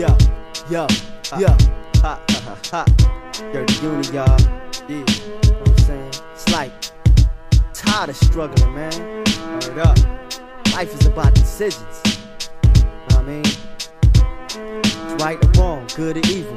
Yo, yo, yo. Ha, ha, ha, ha. Dirty Uni, y'all. Yeah, know what I'm saying? It's like, tired of struggling, man. Word up. Life is about decisions. I mean? It's right or wrong, good or evil.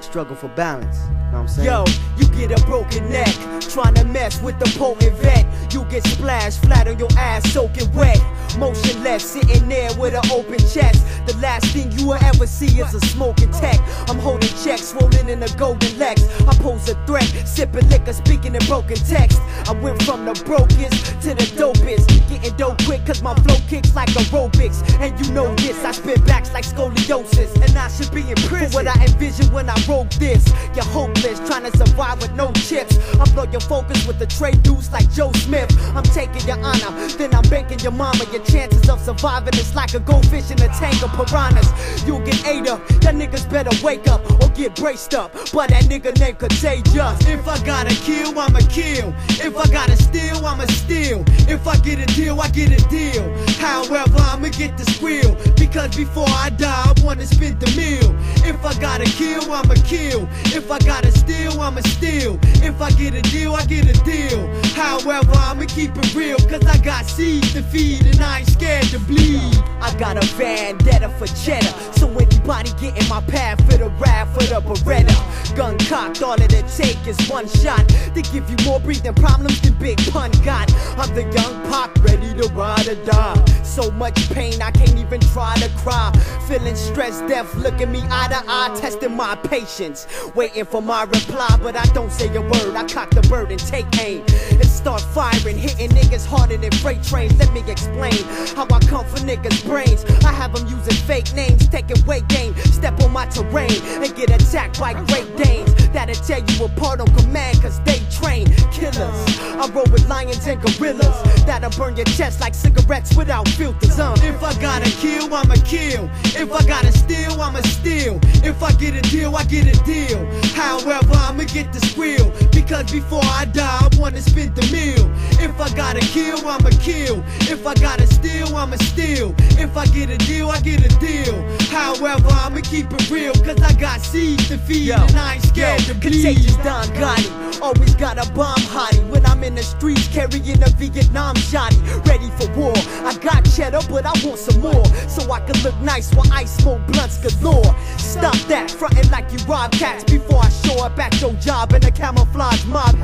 Struggle for balance. Know what I'm saying? Yo, you get a broken neck, trying to mess with the potent vet. You get splashed flat on your ass, soaking wet. Motionless, sitting there with an open chest. The last thing you will ever see is a smoking tech. I'm holding checks, rolling in a golden Lex. I pose a threat, sipping liquor, speaking in broken text. I went from the brokest to the dopest. Getting dope quick, cause my flow kicks like aerobics. And you know this, I spit backs like scoliosis. And I should be in prison. For what I envisioned when I wrote this. You're hopeless, trying to survive with no chips. I blow your focus with the trade deuce like Joe Smith. I'm taking your honor, then I'm banking your mama. Your chances of surviving is like a goldfish in a tank of piranhas. You'll get ate up, that niggas better wake up or get braced up. But that nigga named Kontaijuss. If I gotta kill, I'ma kill. If I gotta steal, I'ma steal. If I get a deal, I get a deal. However, I'ma get the squeal. Because before I die, I wanna spend the meal. If I gotta kill, I'ma kill. If I gotta steal, I'ma steal. If I get a deal, I get a deal. However, I'ma keep it real. Cause I got seeds to feed and I ain't scared to bleed. I got a vendetta for cheddar. So anybody get in my path for the rap for the Beretta. Gun cocked, all it take is one shot They give you more breathing problems than Big Pun got. I'm the young pop, ready to ride or die. So much pain, I can't even try to cry. Feeling stressed, deaf, looking me eye to eye, testing my patience. Waiting for my reply, but I don't say a word. I cock the bird and take aim and start firing, hitting niggas harder than freight trains. Let me explain how I come for niggas' brains. I have them using fake names, taking weight gain, step on my terrain, and get attacked by Great Danes. That'll tear you apart on command, cause they train killers. I roll with lions and gorillas that'll burn your chest like cigarettes without filters. Um, if I gotta kill, I'ma kill. If I gotta steal, I'ma steal. If I get a deal, I get a deal. However, I'ma get the squeal. Because before I die, I wanna spend the meal. If I gotta kill, I'ma kill. If I gotta steal, I'ma steal. If I get a deal, I get a deal. However, I'ma keep it real. Cause I got seeds to feed Yo, and I ain't scared yo, to bleed. Kontaijuss Don Gotti. Always got a bomb hottie I'm in the streets carrying a Vietnam shotty. Ready for war. I got cheddar, but I want some more. So I can look nice while I smoke blunts galore. Stop that, frontin' like you rob cats before I show up at your job in a camouflage mob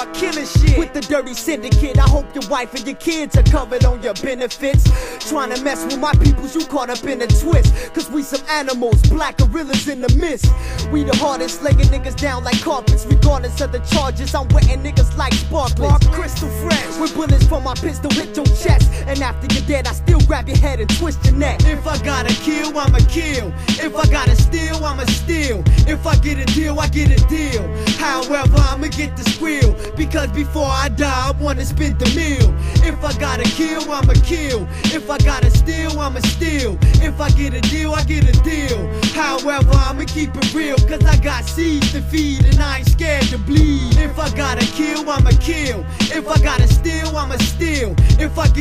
start killing shit with the dirty syndicate. I hope your wife and your kids are covered on your benefits. Trying to mess with my peoples, you caught up in a twist. Cause we some animals, black gorillas in the mist. We the hardest, laying niggas down like carpets. Regardless of the charges, I'm wetting niggas like sparklers. Crystal fresh, with bullets from my pistol hit your chest. And after you're dead, I still grab your head and twist your neck. If I gotta kill, I'ma kill. If I gotta steal, I'ma steal. If I get a deal, I get a deal. However, I'ma get the squeal. Because before I die, I wanna spend the meal. If I gotta kill, I'ma kill. If I gotta steal, I'ma steal. If I get a deal, I get a deal. However, I'ma keep it real. Cause I got seeds to feed and I ain't scared to bleed. If I gotta kill, I'ma kill. If I gotta steal, I'ma steal. If I get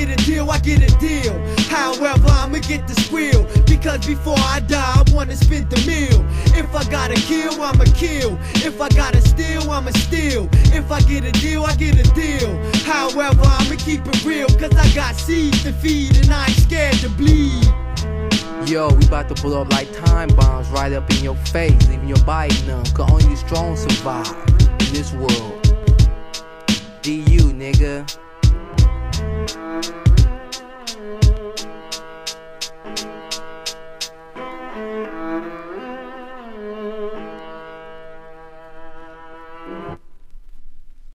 Because before I die, I wanna spend the meal. If I gotta kill, I'ma kill. If I gotta steal, I'ma steal. If I get a deal, I get a deal. However, I'ma keep it real. Cause I got seeds to feed and I ain't scared to bleed. Yo, we about to blow up like time bombs right up in your face, leaving your body numb. Cause only the strong survive in this world. DU, nigga.